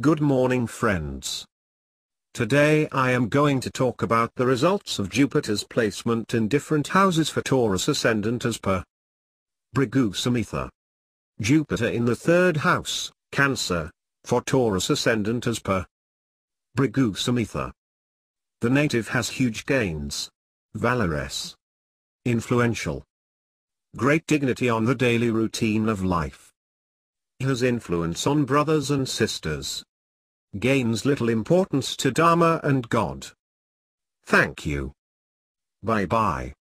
Good morning friends. Today I am going to talk about the results of Jupiter's placement in different houses for Taurus ascendant as per Bhrigu Samhita. Jupiter in the third house, Cancer, for Taurus ascendant as per Bhrigu Samhita. The native has huge gains. Valorous. Influential. Great dignity on the daily routine of life. Has influence on brothers and sisters. Gains little importance to Dharma and God. Thank you. Bye bye.